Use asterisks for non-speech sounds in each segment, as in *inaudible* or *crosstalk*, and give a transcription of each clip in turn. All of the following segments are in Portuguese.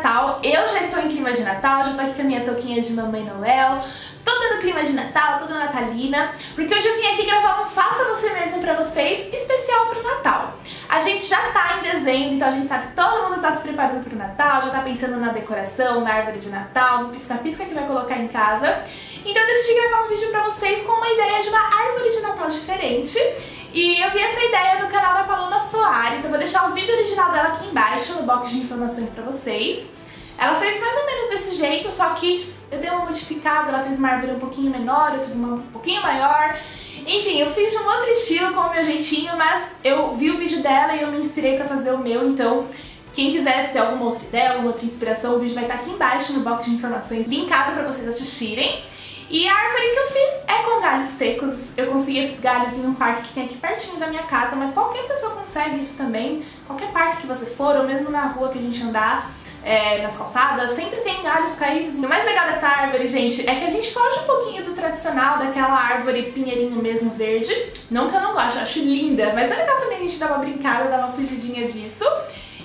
Natal, eu já estou em clima de Natal, já tô aqui com a minha touquinha de Mamãe Noel, clima de Natal, toda natalina, porque hoje eu vim aqui gravar um Faça Você Mesmo pra vocês, especial pro Natal. A gente já tá em dezembro, então a gente sabe que todo mundo tá se preparando pro Natal, já tá pensando na decoração, na árvore de Natal, no pisca-pisca que vai colocar em casa. Então eu decidi gravar um vídeo pra vocês com uma ideia de uma árvore de Natal diferente. E eu vi essa ideia no canal da Paloma Soares. Eu vou deixar o vídeo original dela aqui embaixo no box de informações pra vocês. Ela fez mais ou menos desse jeito, só que eu dei uma modificada, ela fez uma árvore um pouquinho menor, eu fiz uma um pouquinho maior. Enfim, eu fiz de um outro estilo com o meu jeitinho, mas eu vi o vídeo dela e eu me inspirei pra fazer o meu, então quem quiser ter alguma outra ideia, alguma outra inspiração, o vídeo vai estar aqui embaixo no box de informações, linkado pra vocês assistirem. E a árvore que eu fiz é com galhos secos. Eu consegui esses galhos em um parque que tem aqui pertinho da minha casa, mas qualquer pessoa consegue isso também. Qualquer parque que você for, ou mesmo na rua que a gente andar, é, nas calçadas, sempre tem galhos caídos. E o mais legal dessa árvore, gente, é que a gente foge um pouquinho do tradicional, daquela árvore pinheirinho mesmo verde. Não que eu não gosto, eu acho linda, mas é legal também a gente dar uma brincada, dar uma fugidinha disso.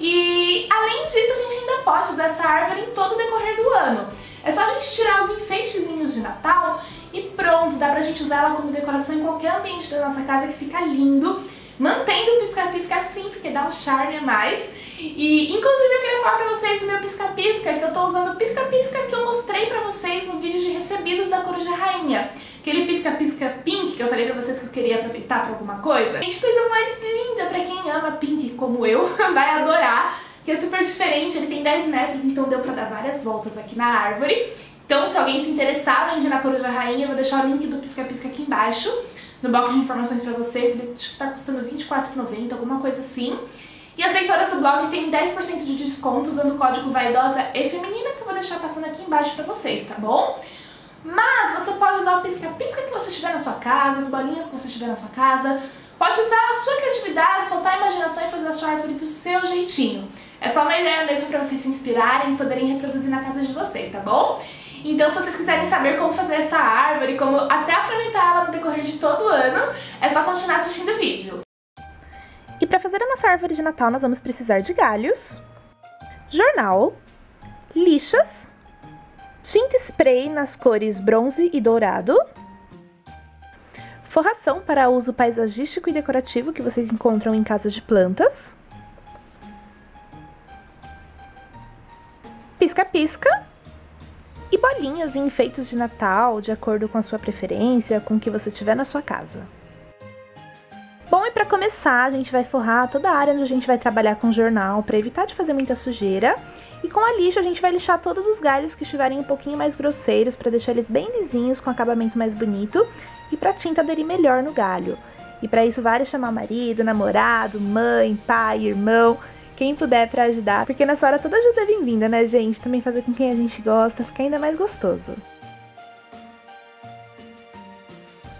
E além disso, a gente ainda pode usar essa árvore em todo o decorrer do ano. É só a gente tirar os enfeitezinhos de Natal e pronto, dá pra gente usar ela como decoração em qualquer ambiente da nossa casa que fica lindo. Mantendo o pisca-pisca assim, porque dá um charme a mais. E, inclusive, eu queria falar pra vocês do meu pisca-pisca, que eu tô usando o pisca-pisca que eu mostrei pra vocês no vídeo de recebidos da Coruja Rainha. Aquele pisca-pisca pink que eu falei pra vocês que eu queria aproveitar pra alguma coisa. Gente, coisa mais linda pra quem ama pink como eu, *laughs* vai adorar. Que é super diferente, ele tem 10 metros, então deu pra dar várias voltas aqui na árvore. Então, se alguém se interessar ir na Coruja Rainha, eu vou deixar o link do pisca-pisca aqui embaixo no box de informações pra vocês, ele acho que tá custando R$24,90, alguma coisa assim. E as leitoras do blog têm 10% de desconto usando o código vaidosa e feminina, que eu vou deixar passando aqui embaixo pra vocês, tá bom? Mas você pode usar o pisca-pisca que você tiver na sua casa, as bolinhas que você tiver na sua casa, pode usar a sua criatividade, soltar a imaginação e fazer a sua árvore do seu jeitinho. É só uma ideia mesmo pra vocês se inspirarem e poderem reproduzir na casa de vocês, tá bom? Então, se vocês quiserem saber como fazer essa árvore, como até aproveitar ela no decorrer de todo o ano, é só continuar assistindo o vídeo. E para fazer a nossa árvore de Natal, nós vamos precisar de galhos, jornal, lixas, tinta spray nas cores bronze e dourado, forração para uso paisagístico e decorativo que vocês encontram em casas de plantas, pisca-pisca, e bolinhas e enfeites de Natal, de acordo com a sua preferência, com o que você tiver na sua casa. Bom, e para começar, a gente vai forrar toda a área onde a gente vai trabalhar com jornal para evitar de fazer muita sujeira. E com a lixa a gente vai lixar todos os galhos que estiverem um pouquinho mais grosseiros para deixar eles bem lisinhos, com acabamento mais bonito e para a tinta aderir melhor no galho. E para isso vale chamar marido, namorado, mãe, pai, irmão, quem puder para ajudar, porque nessa hora toda ajuda é bem-vinda, né, gente? Também fazer com quem a gente gosta, fica ainda mais gostoso.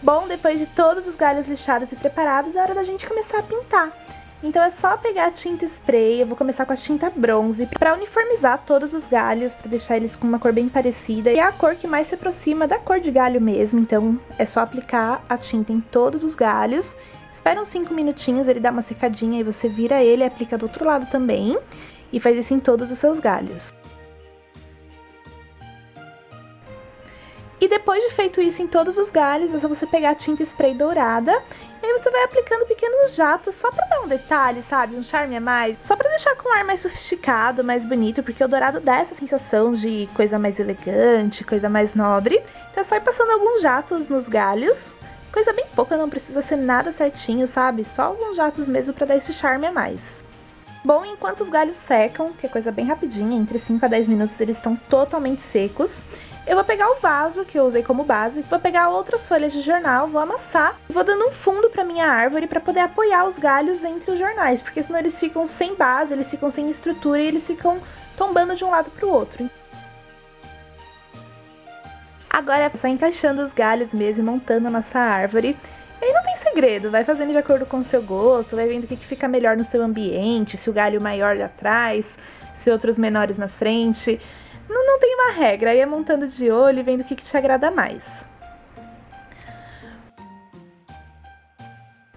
Bom, depois de todos os galhos lixados e preparados, é hora da gente começar a pintar. Então é só pegar a tinta spray, eu vou começar com a tinta bronze, para uniformizar todos os galhos, para deixar eles com uma cor bem parecida. E é a cor que mais se aproxima da cor de galho mesmo, então é só aplicar a tinta em todos os galhos Espera uns 5 minutinhos, ele dá uma secadinha e você vira ele e aplica do outro lado também. E faz isso em todos os seus galhos. E depois de feito isso em todos os galhos, é só você pegar a tinta spray dourada você vai aplicando pequenos jatos só pra dar um detalhe, sabe? Um charme a mais. Só pra deixar com um ar mais sofisticado, mais bonito, porque o dourado dá essa sensação de coisa mais elegante, coisa mais nobre. Então é só ir passando alguns jatos nos galhos Coisa bem pouca, não precisa ser nada certinho, sabe? Só alguns jatos mesmo para dar esse charme a mais. Bom, enquanto os galhos secam, que é coisa bem rapidinha, entre 5 a 10 minutos eles estão totalmente secos, eu vou pegar o vaso que eu usei como base, vou pegar outras folhas de jornal, vou amassar e vou dando um fundo para minha árvore para poder apoiar os galhos entre os jornais, porque senão eles ficam sem base, eles ficam sem estrutura e eles ficam tombando de um lado para o outro. Agora é só encaixando os galhos mesmo e montando a nossa árvore. E aí não tem segredo, vai fazendo de acordo com o seu gosto, vai vendo o que, que fica melhor no seu ambiente, se o galho maior atrás, se outros menores na frente. Não, não tem uma regra, aí é montando de olho e vendo o que, que te agrada mais.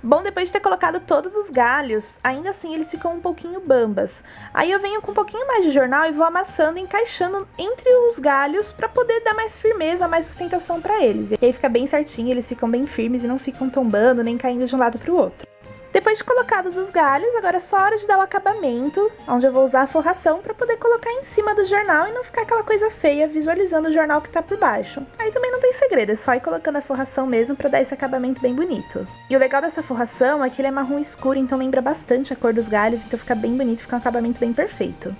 Bom, depois de ter colocado todos os galhos, ainda assim eles ficam um pouquinho bambas. Aí eu venho com um pouquinho mais de jornal e vou amassando, encaixando entre os galhos para poder dar mais firmeza, mais sustentação para eles. E aí fica bem certinho, eles ficam bem firmes e não ficam tombando nem caindo de um lado para o outro. Depois de colocados os galhos, agora é só hora de dar o acabamento, onde eu vou usar a forração para poder colocar em cima do jornal e não ficar aquela coisa feia visualizando o jornal que tá por baixo. Aí também não tem segredo, é só ir colocando a forração mesmo para dar esse acabamento bem bonito. E o legal dessa forração é que ele é marrom escuro, então lembra bastante a cor dos galhos, então fica bem bonito, fica um acabamento bem perfeito.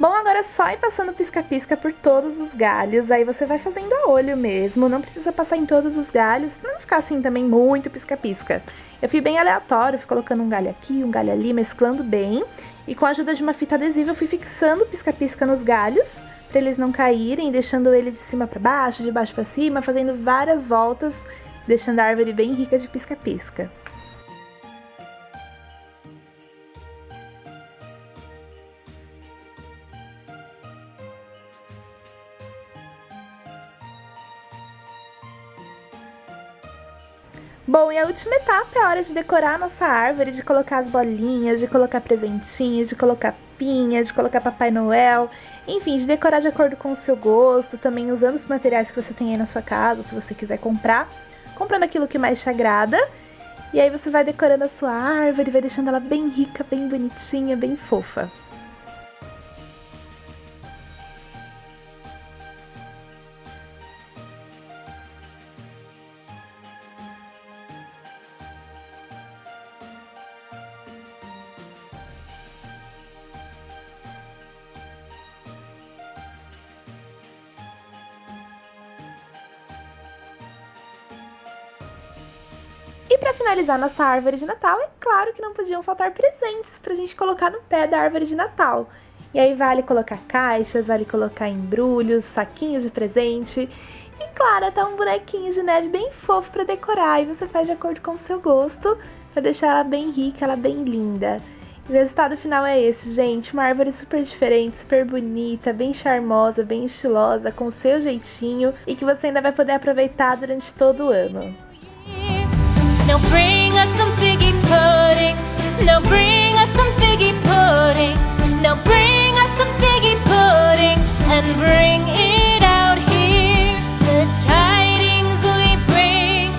Bom, agora é só ir passando pisca-pisca por todos os galhos, aí você vai fazendo a olho mesmo, não precisa passar em todos os galhos, pra não ficar assim também muito pisca-pisca. Eu fui bem aleatório, fui colocando um galho aqui, um galho ali, mesclando bem, e com a ajuda de uma fita adesiva eu fui fixando pisca-pisca nos galhos, para eles não caírem, deixando ele de cima para baixo, de baixo para cima, fazendo várias voltas, deixando a árvore bem rica de pisca-pisca. Bom, e a última etapa é a hora de decorar a nossa árvore, de colocar as bolinhas, de colocar presentinhos, de colocar pinhas, de colocar Papai Noel, enfim, de decorar de acordo com o seu gosto, também usando os materiais que você tem aí na sua casa, se você quiser comprar, comprando aquilo que mais te agrada. E aí você vai decorando a sua árvore, vai deixando ela bem rica, bem bonitinha, bem fofa. E para finalizar nossa árvore de Natal, é claro que não podiam faltar presentes pra gente colocar no pé da árvore de Natal. E aí vale colocar caixas, vale colocar embrulhos, saquinhos de presente. E claro, até um bonequinho de neve bem fofo para decorar. E você faz de acordo com o seu gosto, para deixar ela bem rica, ela bem linda. E o resultado final é esse, gente. Uma árvore super diferente, super bonita, bem charmosa, bem estilosa, com o seu jeitinho. E que você ainda vai poder aproveitar durante todo o ano. Now bring us some figgy pudding. Now bring us some figgy pudding. Now bring us some figgy pudding and bring it out here. The tidings we bring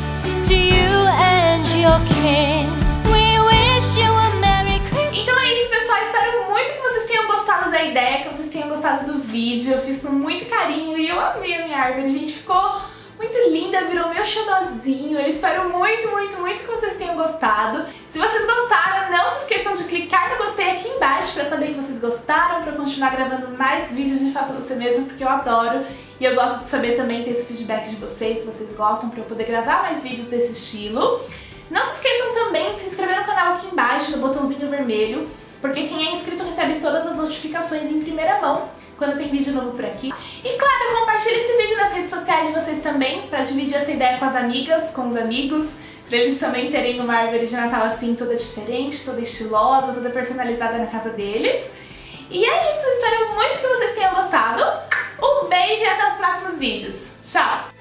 to you and your king. We wish you a Merry Christmas. Então é isso, pessoal. Espero muito que vocês tenham gostado da ideia, que vocês tenham gostado do vídeo. Eu fiz com muito carinho e eu amei a minha árvore. Gente, ficou muito linda, virou meu xodozinho. Eu espero muito, muito, muito que vocês tenham gostado. Se vocês gostaram, não se esqueçam de clicar no gostei aqui embaixo pra saber que vocês gostaram, pra continuar gravando mais vídeos de Faça Você Mesmo, porque eu adoro. E eu gosto de saber também ter esse feedback de vocês, se vocês gostam, pra eu poder gravar mais vídeos desse estilo. Não se esqueçam também de se inscrever no canal aqui embaixo, no botãozinho vermelho, porque quem é inscrito recebe todas as notificações em primeira mão quando tem vídeo novo por aqui. E claro, compartilhe esse vídeo nas redes sociais de vocês também, pra dividir essa ideia com as amigas, com os amigos, pra eles também terem uma árvore de Natal assim, toda diferente, toda estilosa, toda personalizada na casa deles. E é isso, espero muito que vocês tenham gostado. Um beijo e até os próximos vídeos. Tchau!